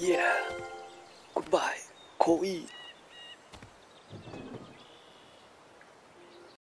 Yeah, goodbye, Koi.